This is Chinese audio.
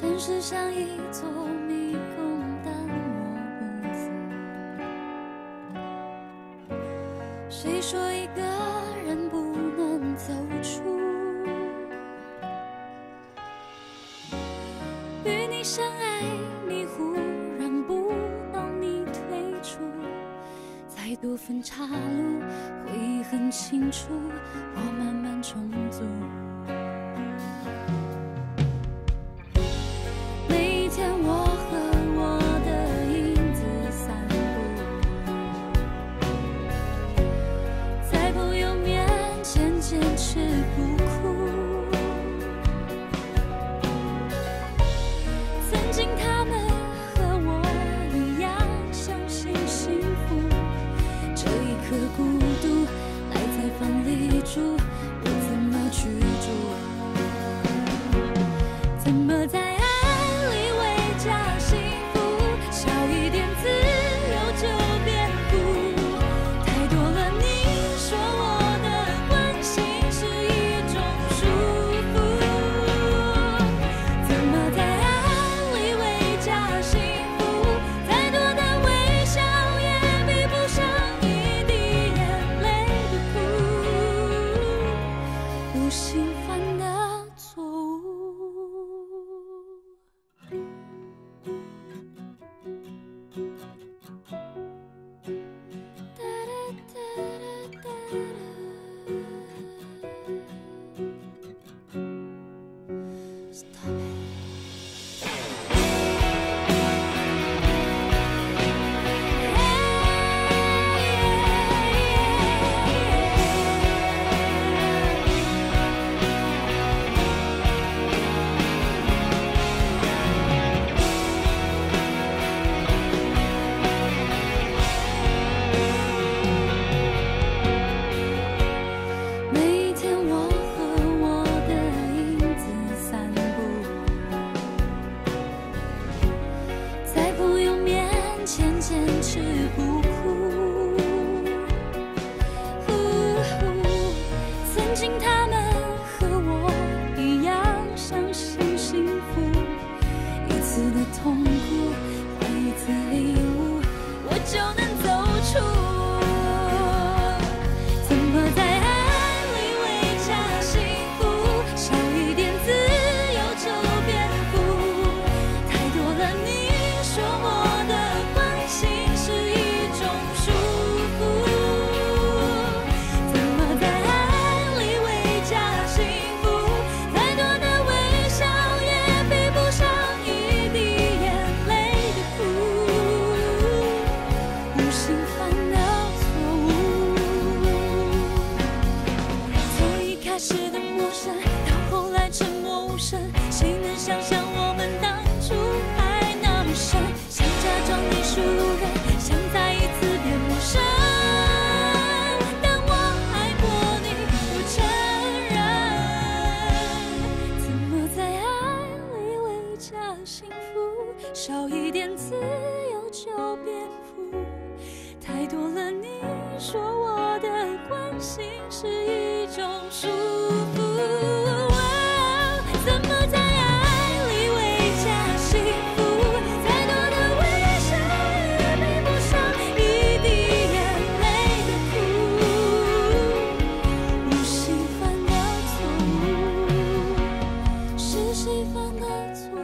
城市像一座迷宫，但我不迷。谁说一个人不能走出？与你相爱迷糊，让不到你退出。再多分岔路，回忆很清楚，我慢慢。和孤独赖在房里住你能想象我们当初爱那么深，想假装你是路人，想再一次变陌生，但我爱过你不承认，怎么在爱里为加幸福，少一点自由就变负，太多了你说我的关心是一种属。谁犯的错。